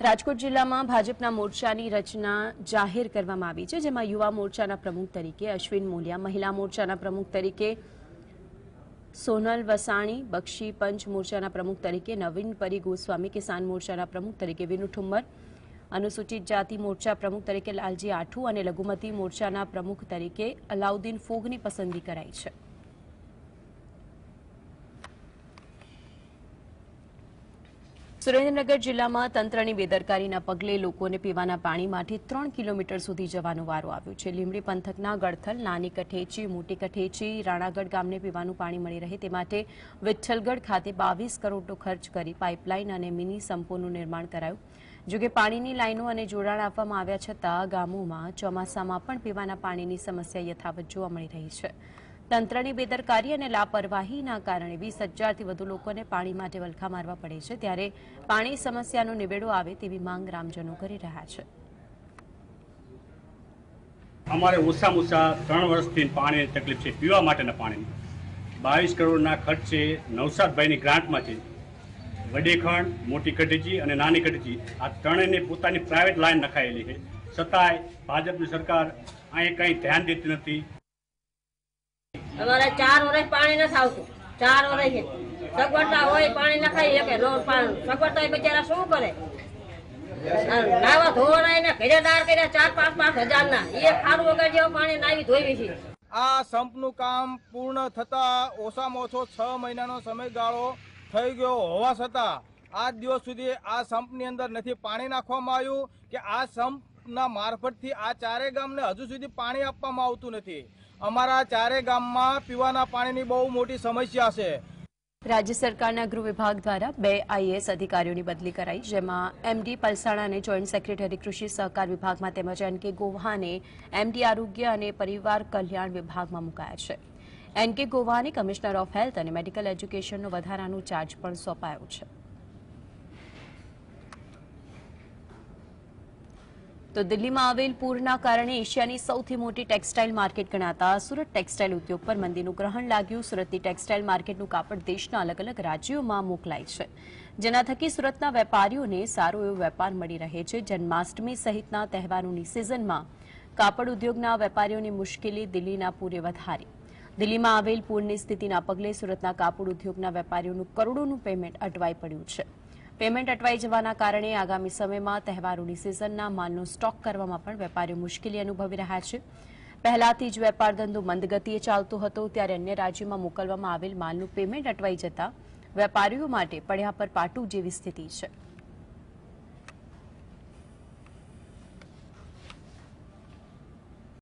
રાજકોટ જિલ્લામાં ભાજપના મોરચાની રચના જાહેર કરવામાં આવી છે, જેમાં યુવા મોરચાના પ્રમુખ તરીકે અશ્વિન મોલિયા, મહિલા મોરચાના પ્રમુખ તરીકે સોનલ વસાણી, બક્ષી પંચ મોરચાના પ્રમુખ તરીકે નવીન પરી ગોસ્વામી, કિસાન મોરચાના પ્રમુખ તરીકે વિનુ ઠુમ્મર, અનુસૂચિત જાતિ મોરચા પ્રમુખ તરીકે લાલજી આઠુ અને લઘુમતી મોરચાના પ્રમુખ તરીકે અલાઉદ્દીન ફોગની પસંદગી કરાઈ છે. સુરેન્દ્રનગર જિલ્લામાં તંત્રની બેદરકારીના પગલે લોકોને પીવાના પાણીમાંથી ત્રણ કિલોમીટર સુધી જવાનો વારો આવ્યો છે. લીમડી પંથકના ગળથલ નાની કઠેચી મોટી કઠેચી રાણાગઢ ગામને પીવાનું પાણી મળી રહે તે માટે વિઠ્ઠલગઢ ખાતે બાવીસ કરોડનો ખર્ચ કરી પાઇપલાઇન અને મિની સંપોનું નિર્માણ કરાયું. જોકે પાણીની લાઇનો અને જોડાણ આપવામાં આવ્યા છતાં ગામોમાં ચોમાસામાં પણ પીવાના પાણીની સમસ્યા યથાવત જોવા મળી રહી છે. તંત્રની બેદરકારી અને લાપરવાહીના કારણે વીસ હજારથી વધુ લોકોને પાણી માટે વલખા મારવા પડે છે, ત્યારે પાણી સમસ્યાનો નિવેડો આવે તેવી માંગ ગ્રામજનો કરી રહ્યા છે. અમારે ઓછામાં ઓછા ત્રણ વર્ષથી પાણીની તકલીફ છે, પીવા માટેના પાણીની. બાવીસ કરોડના ખર્ચે નવસાદભાઈની ગ્રાન્ટમાંથી વડેખણ, મોટી કઢીજી અને નાની કઢીજી આ ત્રણેયને પોતાની પ્રાઇવેટ લાઈન નખાયેલી છે. છતાંય ભાજપની સરકાર અહીં કંઈ ધ્યાન દેતી નથી. અમારે ચાર વર્ષ પાણી નથી આવતું. ચાર વર્ષ સગવડતા હોય પાણી નખાઈ શકે નો પાણી. સગવડતા હોય બિચારા શું કરે? નાવા ધોવાના એને ઘરેદાર કર્યા, ચાર, પાંચ પાંચ હજાર ના એ ખારું વગર જેવું પાણી નાવી ધોઈ છે. આ સંપનું કામ પૂર્ણ થતા ઓછામાં ઓછો છ મહિનાનો સમયગાળો થઈ ગયો હોવા છતાં આજ દિવસ સુધી આ સંપની અંદર નથી પાણી નાખવામાં આવ્યું કે આ સંપના મારફતથી આ ચારે ગામને હજુ સુધી પાણી આપવામાં આવતું નથી. અમારા ચારે ગામમાં પીવાના પાણીની બહુ મોટી સમસ્યા છે. રાજ્ય સરકારના ગૃહ વિભાગ દ્વારા બે આઈએએસ અધિકારીઓની બદલી કરાઈ, જેમાં એમડી પલસાણાને જોઈન્ટ સેક્રેટરી કૃષિ સહકાર વિભાગમાં તેમજ એન કે ગોવાને એમડી આરોગ્ય અને પરિવાર કલ્યાણ વિભાગમાં મુકાયા છે. એન કે ગોવાને કમિશનર ઓફ હેલ્થ અને મેડિકલ એજ્યુકેશનનો વધારાનો ચાર્જ પણ સોંપાયો છે. તો દિલ્હીમાં આવેલ પૂરના કારણે એશિયાની સૌથી મોટી ટેક્સટાઇલ માર્કેટ ગણાતા સુરત ટેક્સટાઇલ ઉદ્યોગ પર મંદીનું ગ્રહણ લાગ્યું. સુરતની ટેક્સટાઇલ માર્કેટનું કાપડ દેશના અલગ અલગ રાજ્યોમાં મોકલાય છે. જેના થકી સુરતના વેપારીઓને સારો એવો વેપાર મળી રહે છે. જન્માષ્ટમી સહિતના તહેવારોની સિઝનમાં કાપડ ઉદ્યોગના વેપારીઓની મુશ્કેલી દિલ્હીના પૂરે વધારી. દિલ્હીમાં આવેલ પૂરની સ્થિતિના પગલે સુરતના કાપડ ઉદ્યોગના વેપારીઓનું કરોડોનું પેમેન્ટ અટવાઈ પડ્યું છે. પેમેન્ટ અટવાઈ જવાના કારણે આગામી સમયમાં તહેવારોની સિઝનના માલનો સ્ટોક કરવામાં પણ વેપારીઓ મુશ્કેલી અનુભવી રહ્યા છે. પહેલાથી જ વેપાર ધંધો મંદગતિએ ચાલતો હતો, ત્યારે અન્ય રાજ્યોમાં મોકલવામાં આવેલ માલનું પેમેન્ટ અટવાઈ જતા વેપારીઓ માટે પડ્યા પર પાટું જેવી સ્થિતિ છે.